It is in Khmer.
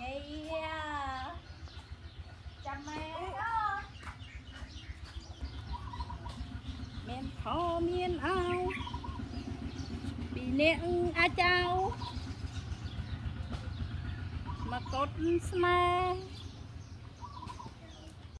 nghỉ ចាំម៉ែមានខោមានអោពីអ្នកអាចៅមកកត់ស្មែ